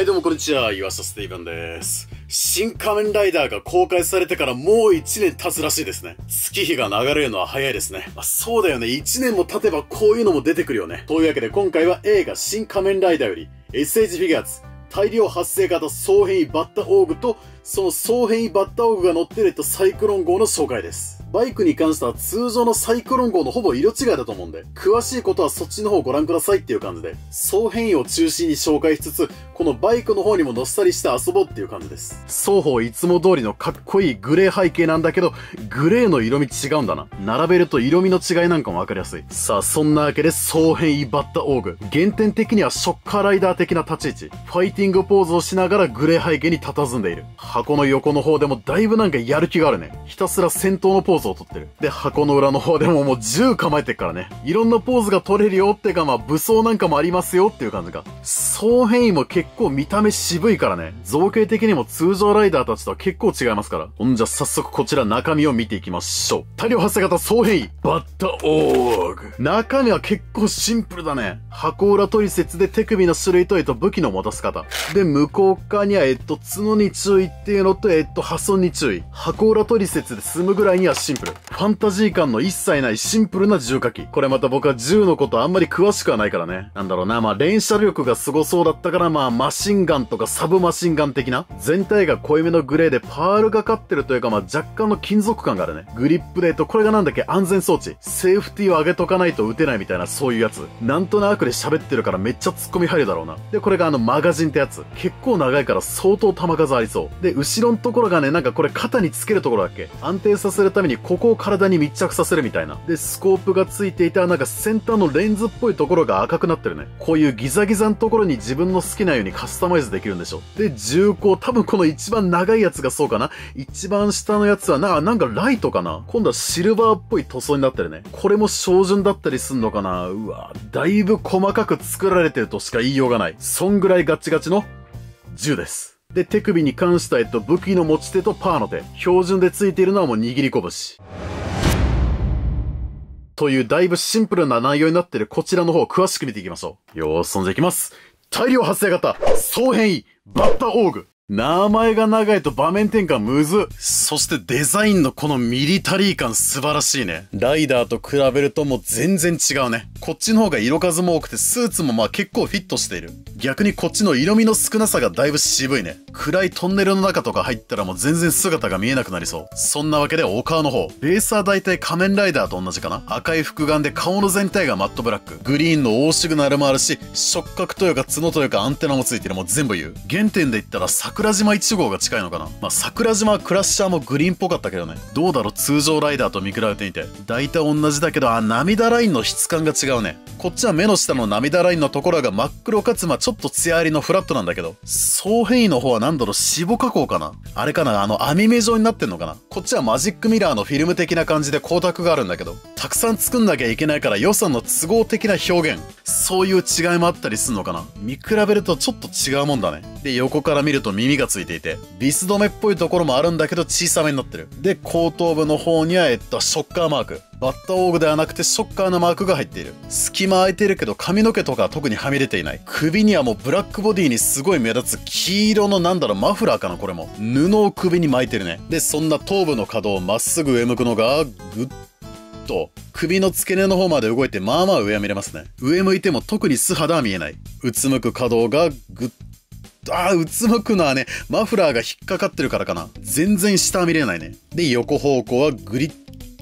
はい、どうもこんにちは。岩下スティーブンです。新仮面ライダーが公開されてからもう1年経つらしいですね。月日が流れるのは早いですね。まあ、そうだよね。1年も経てばこういうのも出てくるよね。というわけで今回は映画新仮面ライダーより SH フィギュアーズ大量発生型総変異バッタオーグとその総変異バッタオーグが乗ってるとサイクロン号の紹介です。バイクに関しては通常のサイクロン号のほぼ色違いだと思うんで、詳しいことはそっちの方をご覧くださいっていう感じで、総変異を中心に紹介しつつ、このバイクの方にも乗っさりして遊ぼうっていう感じです。双方いつも通りのかっこいいグレー背景なんだけど、グレーの色味違うんだな。並べると色味の違いなんかもわかりやすい。さあ、そんなわけで総変異バッタオーグ。原点的にはショッカーライダー的な立ち位置。ファイティングポーズをしながらグレー背景に佇んでいる。箱の横の方でもだいぶなんかやる気があるね。ひたすら戦闘のポーズをとってる。で、箱の裏の方でももう銃構えてっからね。いろんなポーズが取れるよっていうかまあ武装なんかもありますよっていう感じか。総変異も結構見た目渋いからね。造形的にも通常ライダーたちとは結構違いますから。ほんじゃ早速こちら中身を見ていきましょう。大量発生型総変異バッタオーグ。中身は結構シンプルだね。箱裏取説で手首の種類とえっと武器の持たせ方。で、向こう側にはえっと角に注意っていうのとえっと破損に注意。箱裏取説で済むぐらいにはシンプル。ファンタジー感の一切ないシンプルな重火器。これまた僕は銃のことあんまり詳しくはないからね。なんだろうな、まあ連射力がが凄そうだったからまあマシンガンとかサブマシンガン的な。全体が濃いめのグレーでパールがかってるというかまあ若干の金属感があるね。グリップでとこれがなんだっけ安全装置。セーフティーを上げとかないと撃てないみたいなそういうやつ。なんとなくで喋ってるからめっちゃ突っ込み入るだろうな。で、これがあのマガジンってやつ。結構長いから相当弾数ありそう。で、後ろのところがね、なんかこれ肩につけるところだっけ安定させるためにここを体に密着させるみたいな。で、スコープがついていたなんか先端のレンズっぽいところが赤くなってるね。こういうギザギザのところに自分の好きなようにカスタマイズできるんでしょ。で、銃口、多分この一番長いやつがそうかな。一番下のやつはな、なんかライトかな。今度はシルバーっぽい塗装になってるね。これも照準だったりすんのかな。うわ、だいぶ細かく作られてるとしか言いようがない。そんぐらいガチガチの銃です。で、手首に関しては、えっと、武器の持ち手とパーの手。標準でついているのはもう握り拳。というだいぶシンプルな内容になっているこちらの方を詳しく見ていきましょう。よーし、そんじゃいきます。大量発生型、総変異、バッタオーグ。名前が長いと場面転換むず。そしてデザインのこのミリタリー感素晴らしいね。ライダーと比べるともう全然違うね。こっちの方が色数も多くてスーツもまあ結構フィットしている。逆にこっちの色味の少なさがだいぶ渋いね。暗いトンネルの中とか入ったらもう全然姿が見えなくなりそう。そんなわけでお顔の方。ベースは大体仮面ライダーと同じかな。赤い複眼で顔の全体がマットブラック。グリーンの大シグナルもあるし、触覚というか角というかアンテナもついてるもう全部言う。原点で言ったら桜島1号が近いのかな。まあ、桜島はクラッシャーもグリーンっぽかったけどね。どうだろう？通常ライダーと見比べてみて。大体同じだけど、あ、涙ラインの質感が違うね。こっちは目の下の涙ラインのところが真っ黒かつまあちょちょっと艶ありのフラットなんだけど、総変異の方はなんだろう脂肪加工かな？あれかな？あの網目状になってんのかな？こっちはマジックミラーのフィルム的な感じで光沢があるんだけど、たくさん作んなきゃいけないから予算の都合的な表現。そういう違いもあったりすんのかな？見比べるとちょっと違うもんだね。で、横から見ると耳がついていて、ビス止めっぽいところもあるんだけど小さめになってる。で、後頭部の方には、えっと、ショッカーマーク。バッタオーグではなくてショッカーのマークが入っている。隙間空いてるけど髪の毛とかは特にはみ出ていない。首にはもうブラックボディにすごい目立つ黄色のなんだろうマフラーかなこれも。布を首に巻いてるね。で、そんな頭部の可動をまっすぐ上向くのが、ぐっと首の付け根の方まで動いてまあまあ上は見れますね。上向いても特に素肌は見えない。うつむく可動がぐっあー、うつむくのはね、マフラーが引っかかってるからかな。全然下見れないね。で、横方向はグリッ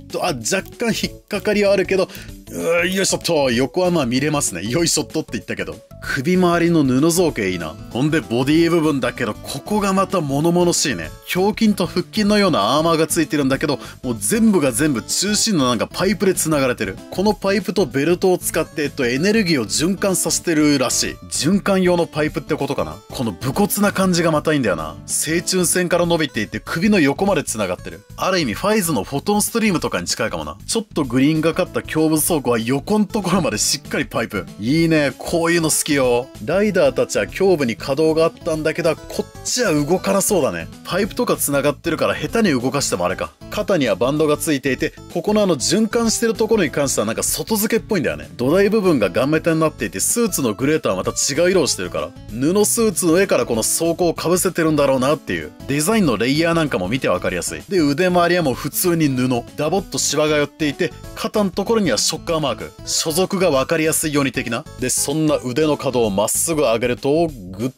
と、あ、若干引っかかりはあるけど、よいしょっと、横はまあ見れますね。よいしょっとって言ったけど。首周りの布造形いいな。ほんで、ボディ部分だけど、ここがまた物々しいね。胸筋と腹筋のようなアーマーがついてるんだけど、もう全部が全部中心のなんかパイプで繋がれてる。このパイプとベルトを使って、えっと、エネルギーを循環させてるらしい。循環用のパイプってことかな。この武骨な感じがまたいいんだよな。正中線から伸びていて、首の横まで繋がってる。ある意味、ファイズのフォトンストリームとかに近いかもな。ちょっとグリーンがかった胸部倉庫は横んところまでしっかりパイプ。いいね。こういうの好きよ。ライダーたちは胸部に可動があったんだけど、こっちは動かなそうだね。パイプとか繋がってるから下手に動かしてもあれか。肩にはバンドがついていて、ここのあの循環してるところに関してはなんか外付けっぽいんだよね。土台部分がガンメタになっていて、スーツのグレーとはまた違う色をしてるから、布スーツの上からこの装甲を被せてるんだろうなっていう。デザインのレイヤーなんかも見てわかりやすい。で、腕周りはもう普通に布。ダボっとシワが寄っていて、肩のところにはショッカーマーク。所属がわかりやすいように的な。で、そんな腕の角をまっすぐ上げると、ぐっ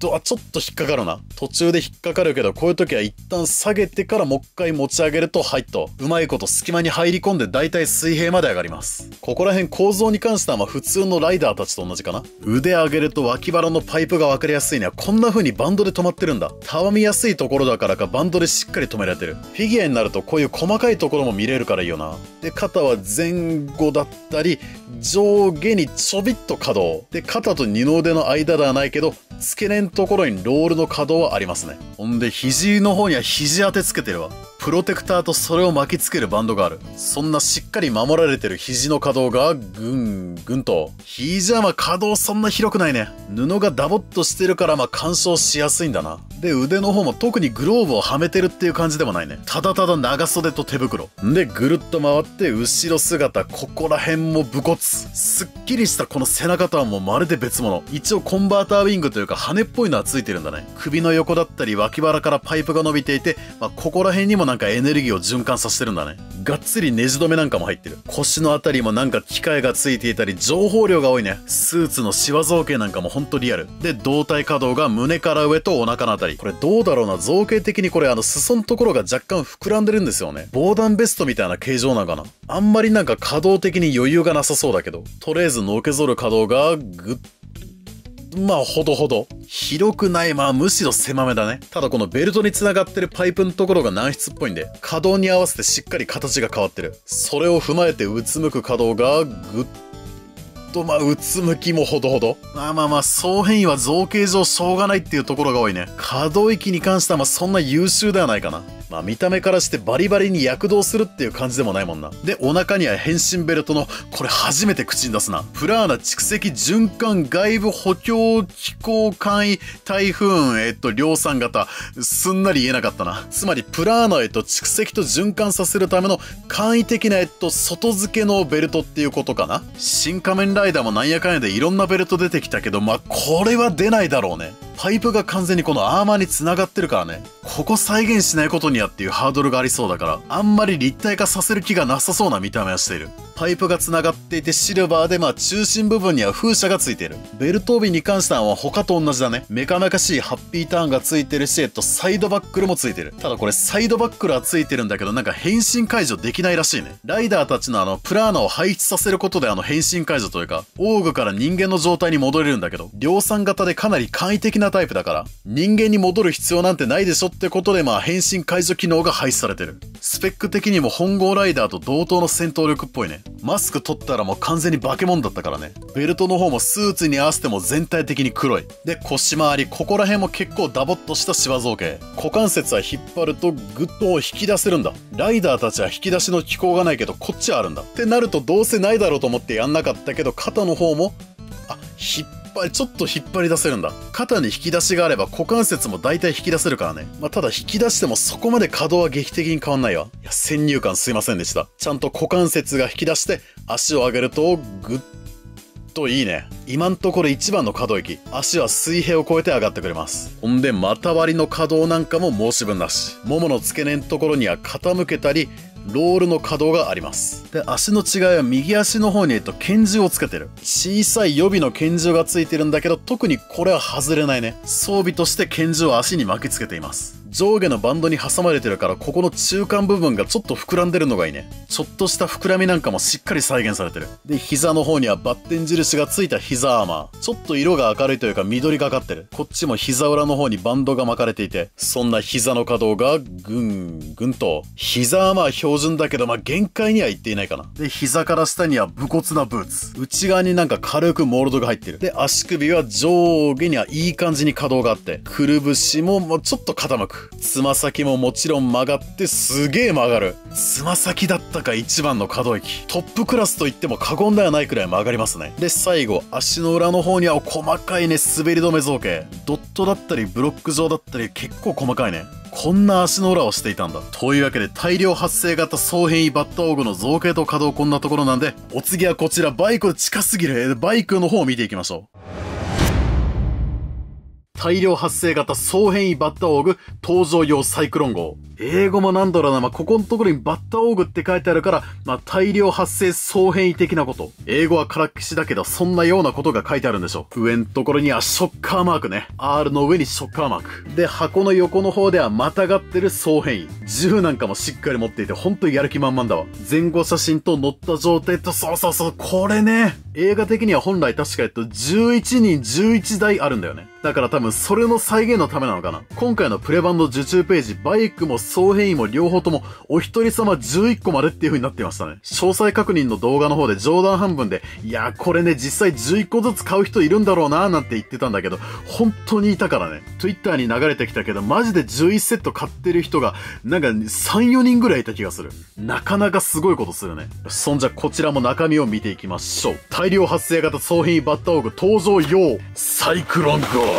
と、あ、ちょっと引っかかるな。途中で引っかかるけど、こういう時は一旦下げてからもう一回持ち上げると、はいと、うまいこと隙間に入り込んで大体水平まで上がります。ここら辺構造に関してはまあ普通のライダーたちと同じかな。腕上げると脇腹のパイプが分かりやすいにはこんな風にバンドで止まってるんだ。たわみやすいところだからかバンドでしっかり止められてる。フィギュアになるとこういう細かいところも見れるからいいよな。で、肩は前後だったり、上下にちょびっと可動。で、肩と二の腕の間ではないけど、付け根のところにロールの可動はありますね。ほんで、肘の方には肘当てつけてるわ。プロテクターとそれを巻きつけるバンドがある。そんなしっかり守られてる肘の可動がぐんぐんと。肘はまあ可動そんな広くないね。布がダボっとしてるからまあ干渉しやすいんだな。で、腕の方も特にグローブをはめてるっていう感じでもないね。ただただ長袖と手袋。で、ぐるっと回って後ろ姿、ここら辺も武骨。すっきりしたこの背中とはもうまるで別物。一応コンバーターウィングというか羽っぽいのはついてるんだね。首の横だったり脇腹からパイプが伸びていて、まあ、ここら辺にもなんかエネルギーを循環させてるんだね。がっつりネジ止めなんかも入ってる。腰のあたりもなんか機械がついていたり、情報量が多いね。スーツのシワ造形なんかもほんとリアル。で、胴体可動が胸から上とお腹のあたり。これどうだろうな、造形的にこれあの裾のところが若干膨らんでるんですよね。防弾ベストみたいな形状なのかな。あんまりなんか可動的に余裕がなさそうだけど。とりあえずのけぞる可動がぐっまあ、ほどほど。広くない、まあ、むしろ狭めだね。ただこのベルトに繋がってるパイプのところが軟質っぽいんで、可動に合わせてしっかり形が変わってる。それを踏まえてうつむく可動が、ぐっと、まあ、うつむきもほどほど。まあまあまあ、総変異は造形上しょうがないっていうところが多いね。可動域に関してはまあそんな優秀ではないかな。まあ見た目からしてバリバリに躍動するっていう感じでもないもんな。で、お腹には変身ベルトの、これ初めて口に出すな。プラーナ蓄積循環外部補強気候簡易台風、えっと、量産型。すんなり言えなかったな。つまり、プラーナ、えっと、蓄積と循環させるための簡易的な、えっと、外付けのベルトっていうことかな。新仮面ライダーもなんやかんやでいろんなベルト出てきたけど、まあ、これは出ないだろうね。パイプが完全にこのアーマーに繋がってるからね。ここ再現しないことにはっていうハードルがありそうだから、あんまり立体化させる気がなさそうな見た目はしている。パイプが繋がっていてシルバーでまあ中心部分には風車がついている。ベルト帯に関しては他と同じだね。メカメカしいハッピーターンがついてるし、えっと、サイドバックルもついてる。ただこれサイドバックルはついてるんだけどなんか変身解除できないらしいね。ライダーたちのあの、プラーナを配置させることであの変身解除というか、オーグから人間の状態に戻れるんだけど、量産型でかなり簡易的なタイプだから、人間に戻る必要なんてないでしょってことでまあ変身解除機能が廃止されてる。スペック的にも本郷ライダーと同等の戦闘力っぽいね。マスク取ったらもう完全に化け物だったからね。ベルトの方もスーツに合わせても全体的に黒い。で、腰回り、ここら辺も結構ダボっとしたシワ造形。股関節は引っ張るとグッと引き出せるんだ。ライダーたちは引き出しの機構がないけど、こっちはあるんだ。ってなるとどうせないだろうと思ってやんなかったけど、肩の方も、あ、引っ張り、ちょっと引っ張り出せるんだ。肩に引き出しがあれば股関節も大体引き出せるからね。まあ、ただ引き出してもそこまで可動は劇的に変わんないわ。いや、先入観すいませんでした。ちゃんと股関節が引き出して足を上げるとぐっといいね。今んところ一番の可動域。足は水平を超えて上がってくれます。ほんで、股割りの可動なんかも申し分なし。ももの付け根のところには傾けたり、ロールの可動があります。で、足の違いは右足の方に、えっと、拳銃をつけてる。小さい予備の拳銃がついてるんだけど、特にこれは外れないね。装備として拳銃を足に巻きつけています。上下のバンドに挟まれてるからここの中間部分がちょっと膨らんでるのがいいね。ちょっとした膨らみなんかもしっかり再現されてる。で、膝の方にはバッテン印がついた膝アーマー。ちょっと色が明るいというか緑がかってる。こっちも膝裏の方にバンドが巻かれていて、そんな膝の可動がぐんぐんと、膝アーマー標準だけどまあ限界にはいっていないかな。で、膝から下には武骨なブーツ。内側になんか軽くモールドが入ってる。で、足首は上下にはいい感じに可動があって、くるぶしももうちょっと傾く。つま先ももちろん曲がってすげえ曲がる。つま先だったか一番の可動域。トップクラスと言っても過言ではないくらい曲がりますね。で、最後、足の裏の方には細かいね、滑り止め造形。ドットだったり、ブロック状だったり、結構細かいね。こんな足の裏をしていたんだ。というわけで大量発生型総変異バッタオーグの造形と稼働こんなところなんで、お次はこちらバイク近すぎるバイクの方を見ていきましょう。大量発生型総変異バッターオーグ登場用サイクロン号。英語もなんだろうな、まあ、ここのところにバッターオーグって書いてあるから、まあ、大量発生総変異的なこと。英語はからっきしだけど、そんなようなことが書いてあるんでしょう。上のところにはショッカーマークね。R の上にショッカーマーク。で、箱の横の方ではまたがってる総変異。銃なんかもしっかり持っていて、ほんとやる気満々だわ。前後写真と乗った状態と、そうそうそう、これね。映画的には本来確かえっと、11人11台あるんだよね。だから多分それの再現のためなのかな。今回のプレ版の受注ページ、バイクも総変異も両方ともお一人様11個までっていう風になってましたね。詳細確認の動画の方で冗談半分で、いや、これね、実際11個ずつ買う人いるんだろうなーなんて言ってたんだけど、本当にいたからね。Twitter に流れてきたけど、マジで11セット買ってる人が、なんか3、4人ぐらいいた気がする。なかなかすごいことするね。そんじゃこちらも中身を見ていきましょう。大量発生型総変異バッタオーグ登場用サイクロンゴ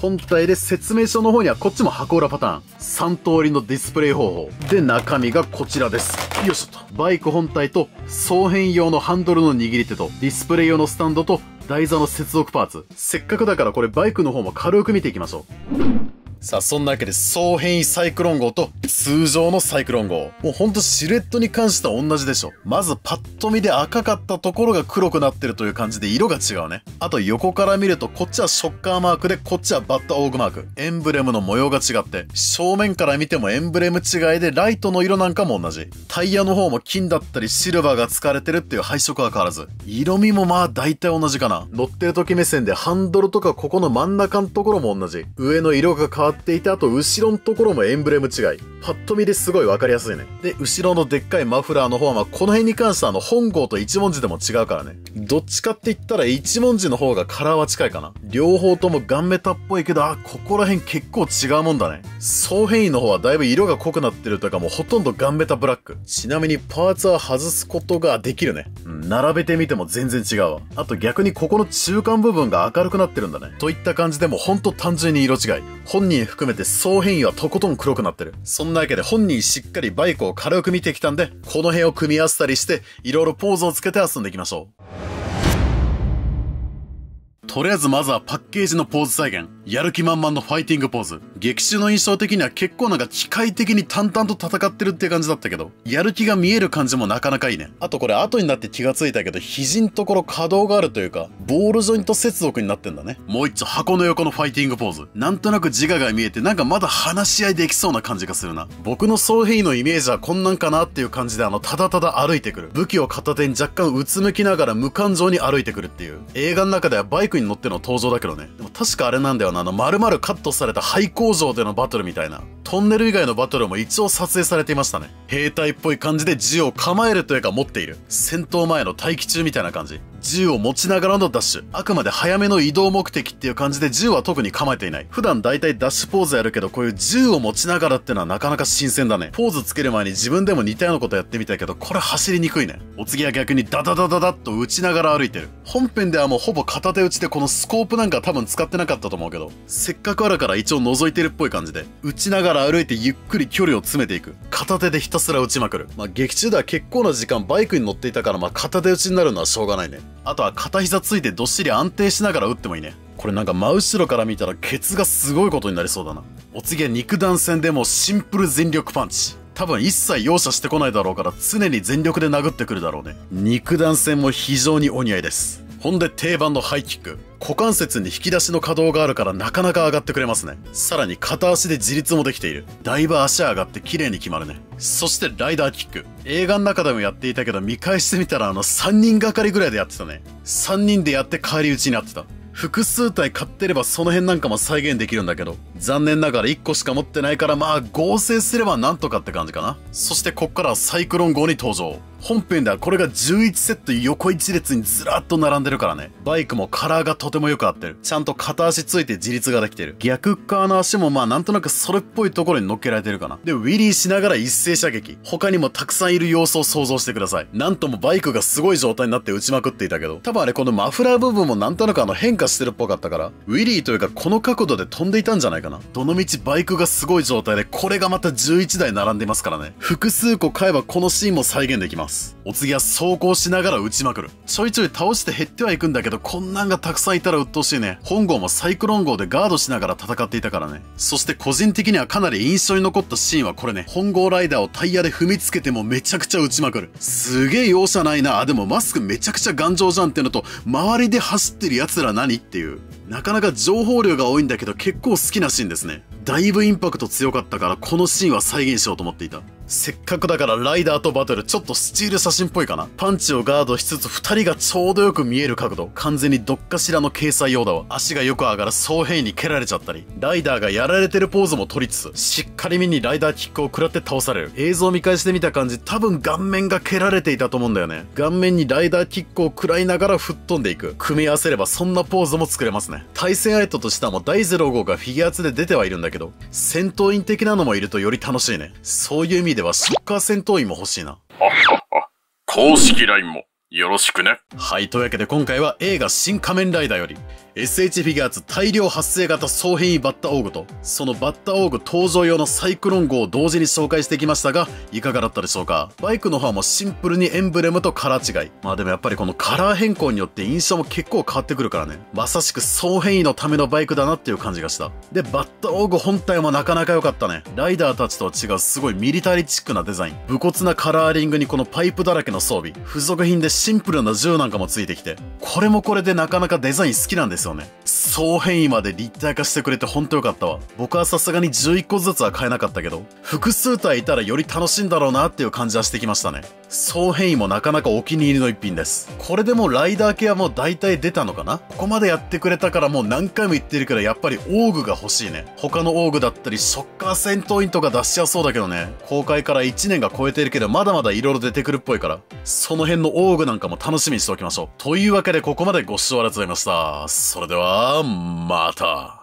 本体で説明書の方にはこっちも箱裏パターン。3通りのディスプレイ方法。で、中身がこちらです。よいしょと。バイク本体と、総編用のハンドルの握り手と、ディスプレイ用のスタンドと、台座の接続パーツ。せっかくだからこれバイクの方も軽く見ていきましょう。さあ、そんなわけで、総変異サイクロン号と通常のサイクロン号。もうほんとシルエットに関しては同じでしょ。まずパッと見で赤かったところが黒くなってるという感じで色が違うね。あと横から見るとこっちはショッカーマークでこっちはバッタオーグマーク。エンブレムの模様が違って、正面から見てもエンブレム違いでライトの色なんかも同じ。タイヤの方も金だったりシルバーが使われてるっていう配色は変わらず。色味もまあ大体同じかな。乗ってる時目線でハンドルとかここの真ん中のところも同じ。上の色が変わっていて、あと後ろのところもエンブレム違い。パッと見ですごいわかりやすいね。で、後ろのでっかいマフラーの方は、まあ、この辺に関してはあの、本号と一文字でも違うからね。どっちかって言ったら一文字の方がカラーは近いかな。両方ともガンメタっぽいけど、あ、ここら辺結構違うもんだね。総変異の方はだいぶ色が濃くなってるとかもうほとんどガンメタブラック。ちなみにパーツは外すことができるね。うん、並べてみても全然違うわ。あと逆にここの中間部分が明るくなってるんだね。といった感じでもほんと単純に色違い。本人含めて総変異はとことん黒くなってる。そんなわけで本人しっかりバイクを軽く見てきたんで、この辺を組み合わせたりして、いろいろポーズをつけて遊んでいきましょう。とりあえずまずはパッケージのポーズ再現。やる気満々のファイティングポーズ。劇中の印象的には結構なんか機械的に淡々と戦ってるって感じだったけど、やる気が見える感じもなかなかいいね。あとこれ後になって気がついたけど、肘んところ可動があるというか、ボールジョイント接続になってんだね。もう一丁箱の横のファイティングポーズ。なんとなく自我が見えてなんかまだ話し合いできそうな感じがするな。僕の総兵のイメージはこんなんかなっていう感じであの、ただただ歩いてくる。武器を片手に若干うつむきながら無感情に歩いてくるっていう。映画の中ではバイクに乗っての登場だけどね。でも確かあれなんだよな、あの、まるカットされた廃工場でのバトルみたいな。トンネル以外のバトルも一応撮影されていましたね。兵隊っぽい感じで銃を構えるというか持っている。戦闘前の待機中みたいな感じ。銃を持ちながらのダッシュ。あくまで早めの移動目的っていう感じで銃は特に構えていない。普段大体ダッシュポーズやるけど、こういう銃を持ちながらってのはなかなか新鮮だね。ポーズつける前に自分でも似たようなことやってみたけど、これ走りにくいね。お次は逆にダダダダダッと打ちながら歩いてる。本編ではもうほぼ片手打ちでこのスコープなんか多分使ってなかったと思うけど、せっかくあるから一応覗いてるっぽい感じで、打ちながら歩いてゆっくり距離を詰めていく。片手でひたすら打ちまくる。まあ劇中では結構な時間バイクに乗っていたからまあ片手打ちになるのはしょうがないね。あとは片膝ついてどっしり安定しながら打ってもいいね。これなんか真後ろから見たらケツがすごいことになりそうだな。お次は肉弾戦でもシンプル全力パンチ。多分一切容赦してこないだろうから常に全力で殴ってくるだろうね。肉弾戦も非常にお似合いです。ほんで定番のハイキック。股関節に引き出しの可動があるからなかなか上がってくれますね。さらに片足で自立もできている。だいぶ足上がって綺麗に決まるね。そしてライダーキック。映画の中でもやっていたけど見返してみたらあの3人がかりぐらいでやってたね。3人でやって帰り討ちになってた。複数体買ってればその辺なんかも再現できるんだけど、残念ながら1個しか持ってないからまあ合成すればなんとかって感じかな。そしてこっからサイクロン号に登場。本編ではこれが11セット横一列にずらっと並んでるからね。バイクもカラーがとてもよく合ってる。ちゃんと片足ついて自立ができてる。逆側の足もまあなんとなくそれっぽいところに乗っけられてるかな。で、ウィリーしながら一斉射撃。他にもたくさんいる様子を想像してください。なんともバイクがすごい状態になって撃ちまくっていたけど、多分あれこのマフラー部分もなんとなくあの変化してるっぽかったから、ウィリーというかこの角度で飛んでいたんじゃないかな。どのみちバイクがすごい状態で、これがまた11台並んでいますからね。複数個買えばこのシーンも再現できます。お次は走行しながら撃ちまくる。ちょいちょい倒して減ってはいくんだけど、こんなんがたくさんいたら鬱陶しいね。本郷もサイクロン号でガードしながら戦っていたからね。そして個人的にはかなり印象に残ったシーンはこれね。本郷ライダーをタイヤで踏みつけてもめちゃくちゃ撃ちまくる。すげえ容赦ないな。あ、でもマスクめちゃくちゃ頑丈じゃんってのと、周りで走ってる奴ら何っていう。なかなか情報量が多いんだけど結構好きなシーンですね。だいぶインパクト強かったからこのシーンは再現しようと思っていた。せっかくだからライダーとバトル、ちょっとスチール写真っぽいかな。パンチをガードしつつ二人がちょうどよく見える角度。完全にどっかしらの掲載用だわ。足がよく上がる総変異に蹴られちゃったり、ライダーがやられてるポーズも取りつつ、しっかり目にライダーキックを食らって倒される。映像を見返してみた感じ、多分顔面が蹴られていたと思うんだよね。顔面にライダーキックを食らいながら吹っ飛んでいく。組み合わせればそんなポーズも作れますね。対戦相手としてはもう第0号がフィギュア2で出てはいるんだけど、戦闘員的なのもいるとより楽しいね。そういう意味ではショッカー戦闘員も欲しいな。公式 LINE もよろしくね。はい、というわけで今回は映画新仮面ライダーより SH フィギュアーズ大量発生型総変異バッタオーグと、そのバッタオーグ登場用のサイクロン号を同時に紹介してきましたが、いかがだったでしょうか？バイクの方もシンプルにエンブレムとカラー違い。まあでもやっぱりこのカラー変更によって印象も結構変わってくるからね。まさしく総変異のためのバイクだなっていう感じがした。で、バッタオーグ本体もなかなか良かったね。ライダーたちとは違うすごいミリタリーチックなデザイン。武骨なカラーリングにこのパイプだらけの装備。付属品でシンプルな銃なんかもついてきて。これもこれでなかなかデザイン好きなんですよね。総変異まで立体化してくれてほんとよかったわ。僕はさすがに11個ずつは買えなかったけど、複数体いたらより楽しいんだろうなっていう感じはしてきましたね。総変異もなかなかお気に入りの一品です。これでもうライダー系はもう大体出たのかな？ここまでやってくれたからもう何回も言ってるけどやっぱりオーグが欲しいね。他のオーグだったりショッカー戦闘員とか出しやすそうだけどね。公開から1年が超えてるけどまだまだ色々出てくるっぽいから、その辺のオーグなんかも楽しみにしておきましょう。というわけでここまでご視聴ありがとうございました。それでは、また。